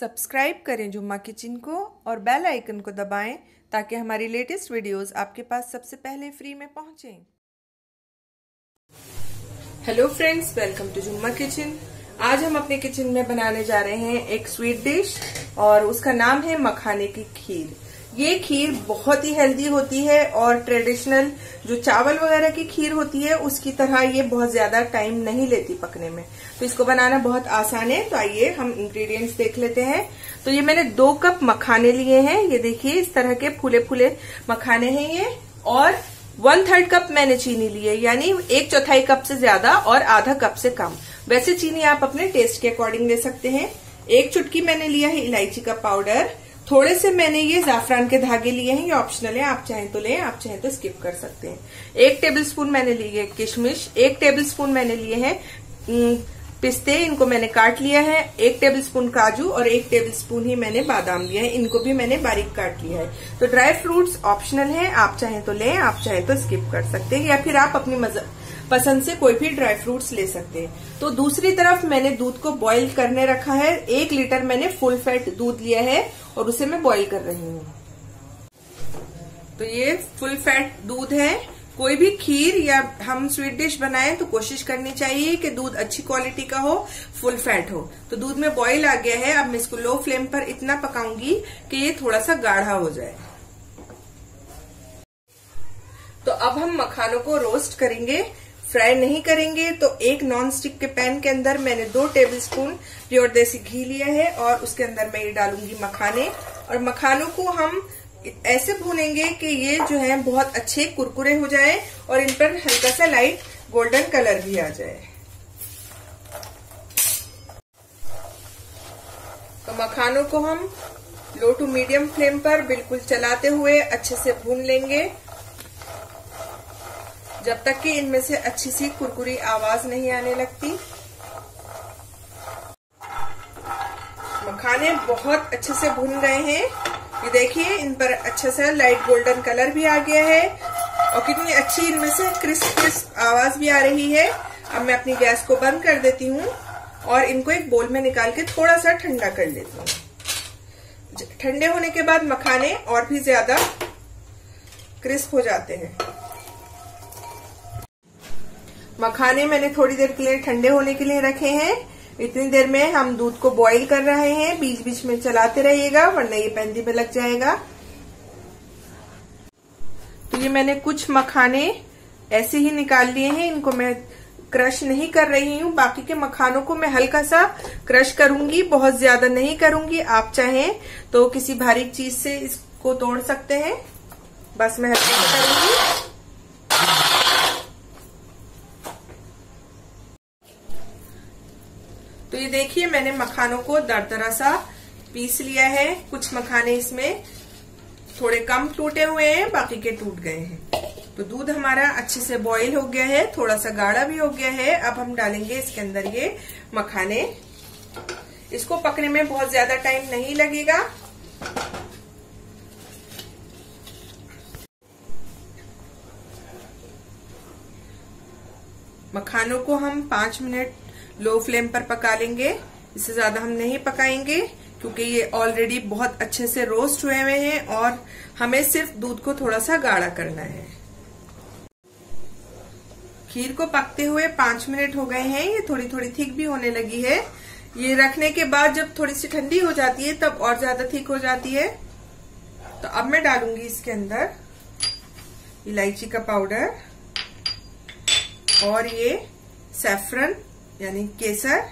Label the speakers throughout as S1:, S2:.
S1: Subscribe करें जुम्मा kitchen को और बेल आइकन को दबाएँ ताकि हमारी लेटेस्ट वीडियोस आपके पास सबसे पहले फ्री में पहुंचें। Hello friends welcome to Jumma kitchen. आज हम अपने किचन में बनाने जा रहे हैं एक स्वीट डिश और उसका नाम है मखाने की खीर। ये खीर बहुत ही हेल्दी होती है और ट्रेडिशनल जो चावल वगैरह की खीर होती है, उसकी तरह ये बहुत ज़्यादा टाइम नहीं लेती पकने में। तो इसको बनाना बहुत आसान है तो आइए हम इंग्रेडिएंट्स देख लेते हैं। तो ये मैंने दो कप मखाने लिए हैं। ये देखिए, इस तरह के फूले फूले मखाने हैं ये। और वन थर्ड कप मैंने चीनी ली है, यानी एक चौथाई कप से ज़्यादा और आधा कप से कम। वैसे चीनी आप अपने टेस्ट के अकॉर्डिंग ले सकते हैं। एक चुटकी मैंने लिया है इलायची का पाउडर थोड़े से मैंने ये जाफरान के धागे लिए हैं, ये ऑप्शनल है, आप चाहें तो लें, आप चाहें तो स्किप कर सकते हैं। एक टेबल स्पून मैंने लिए है किशमिश, एक टेबल स्पून मैंने लिए हैं पिस्ते, इनको मैंने काट लिया है, एक टेबल स्पून काजू और एक टेबल स्पून ही मैंने बादाम लिया है, इनको भी मैंने बारीक काट लिया है। तो ड्राई फ्रूट्स ऑप्शनल है, आप चाहें तो लें, आप चाहें तो स्किप कर सकते हैं, या फिर आप अपनी पसंद से कोई भी ड्राई फ्रूट्स ले सकते हैं। तो दूसरी तरफ़ मैंने दूध को बॉईल करने रखा है। एक लीटर मैंने फुल फैट दूध लिया है और उसे मैं बॉईल कर रही हूँ। तो ये फुल फैट दूध है। कोई भी खीर या हम स्वीट डिश बनाएँ तो कोशिश करनी चाहिए कि दूध अच्छी क्वालिटी का हो फुल फैट हो। तो दूध में बॉईल आ गया है। अब मैं इसको लो फ्लेम पर इतना पकाऊँगी कि ये थोड़ा सा गाढ़ा हो जाए। तो अब हम मखानों को रोस्ट करेंगे। फ्राई नहीं करेंगे तो एक नॉन स्टिक के पैन के अंदर मैंने दो टेबल स्पून प्योर देसी घी लिया है और उसके अंदर मैं ये डालूँगी मखाने। और मखानों को हम ऐसे भूनेंगे कि ये जो है बहुत अच्छे कुरकुरे हो जाए और इन पर हल्का सा लाइट गोल्डन कलर भी आ जाए। तो मखानों को हम लो टू मीडियम फ्लेम पर बिल्कुल चलाते हुए अच्छे से भून लेंगे। जब तक कि इनमें से अच्छी सी कुरकुरी आवाज़ नहीं आने लगती। मखाने बहुत अच्छे से भुन गए हैं। ये देखिए, इन पर अच्छा सा लाइट गोल्डन कलर भी आ गया है और कितनी अच्छी इनमें से क्रिस्प क्रिस्प आवाज़ भी आ रही है। अब मैं अपनी गैस को बंद कर देती हूँ और इनको एक बोल में निकाल के थोड़ा सा ठंडा कर लेती हूँ। ठंडे होने के बाद मखाने और भी ज़्यादा क्रिस्प हो जाते हैं। मखाने मैंने थोड़ी देर के लिए ठंडे होने के लिए रखे हैं। इतनी देर में हम दूध को बॉईल कर रहे हैं। बीच बीच में चलाते रहिएगा, वरना ये पेंदी में लग जाएगा। तो ये मैंने कुछ मखाने ऐसे ही निकाल लिए हैं। इनको मैं क्रश नहीं कर रही हूँ। बाकी के मखानों को मैं हल्का सा क्रश करूँगी। बहुत ज़्यादा नहीं करूँगी, आप चाहें तो किसी भारी चीज़ से इसको तोड़ सकते हैं। बस मैं हल्का करूँगी तो ये देखिए, मैंने मखानों को दर दरदरा सा पीस लिया है। कुछ मखाने इसमें थोड़े कम टूटे हुए हैं, बाकी के टूट गए हैं। तो दूध हमारा अच्छे से बॉईल हो गया है थोड़ा सा गाढ़ा भी हो गया है। अब हम डालेंगे इसके अंदर ये मखाने। इसको पकने में बहुत ज़्यादा टाइम नहीं लगेगा। मखानों को हम पाँच मिनट लो फ्लेम पर पका लेंगे। इससे ज़्यादा हम नहीं पकाएँगे, क्योंकि ये ऑलरेडी बहुत अच्छे से रोस्ट हुए हुए हैं और हमें सिर्फ़ दूध को थोड़ा सा गाढ़ा करना है। खीर को पकते हुए पाँच मिनट हो गए हैं, ये थोड़ी थोड़ी थिक भी होने लगी है। ये रखने के बाद जब थोड़ी सी ठंडी हो जाती है, तब और ज़्यादा थिक हो जाती है। तो अब मैं डालूँगी इसके अंदर इलायची का पाउडर और ये सेफ्रन यानी केसर।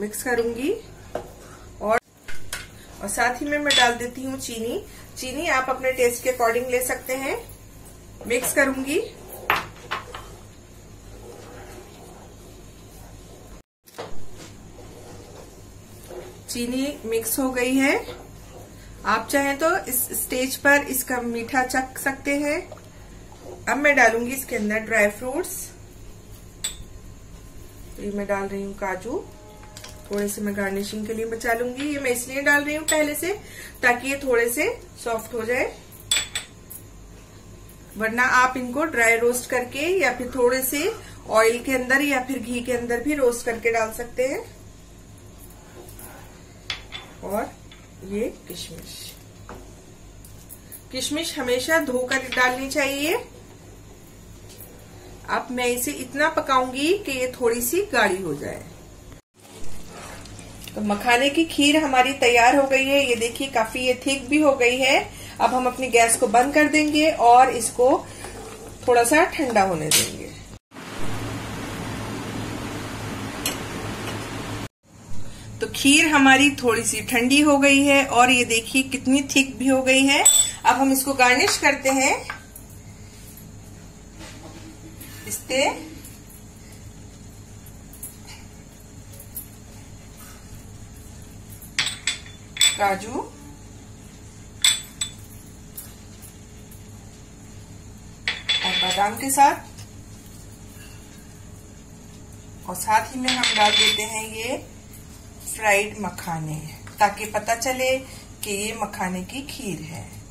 S1: मिक्स करूँगी। और और साथ ही में मैं डाल देती हूँ चीनी। चीनी आप अपने टेस्ट के अकॉर्डिंग ले सकते हैं। मिक्स करूँगी। चीनी मिक्स हो गई है। आप चाहें तो इस स्टेज पर इसका मीठा चख सकते हैं। अब मैं डालूँगी इसके अंदर ड्राई फ्रूट्स तो ये मैं डाल रही हूँ काजू। थोड़े से मैं गार्निशिंग के लिए बचा लूँगी। ये मैं इसलिए डाल रही हूँ पहले से, ताकि ये थोड़े से सॉफ्ट हो जाए। वरना आप इनको ड्राई रोस्ट करके या फिर थोड़े से ऑयल के अंदर या फिर घी के अंदर भी रोस्ट करके डाल सकते हैं। और ये किशमिश। किशमिश हमेशा धोकर डालनी चाहिए। अब मैं इसे इतना पकाऊँगी कि ये थोड़ी सी गाढ़ी हो जाए। तो मखाने की खीर हमारी तैयार हो गई है। ये देखिए, काफ़ी ये थिक भी हो गई है। अब हम अपनी गैस को बंद कर देंगे और इसको थोड़ा सा ठंडा होने देंगे। तो खीर हमारी थोड़ी सी ठंडी हो गई है और ये देखिए कितनी थिक भी हो गई है। अब हम इसको गार्निश करते हैं। पिस्ते काजू। और बादाम के साथ। और साथ ही में हम डाल देते हैं ये फ्राइड मखाने, ताकि पता चले कि ये मखाने की खीर है।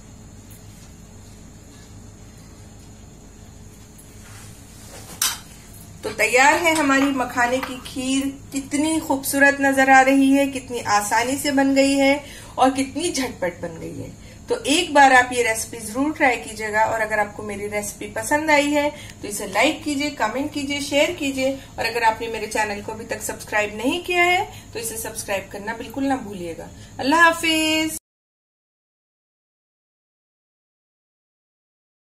S1: तो तैयार है हमारी मखाने की खीर। कितनी खूबसूरत नज़र आ रही है, कितनी आसानी से बन गई है और कितनी झटपट बन गई है। तो एक बार आप ये रेसिपी ज़रूर ट्राई कीजिएगा और अगर आपको मेरी रेसिपी पसंद आई है तो इसे लाइक कीजिए कमेंट कीजिए शेयर कीजिए और अगर आपने मेरे चैनल को अभी तक सब्सक्राइब नहीं किया है तो इसे सब्सक्राइब करना बिल्कुल ना भूलिएगा। अल्लाह हाफिज।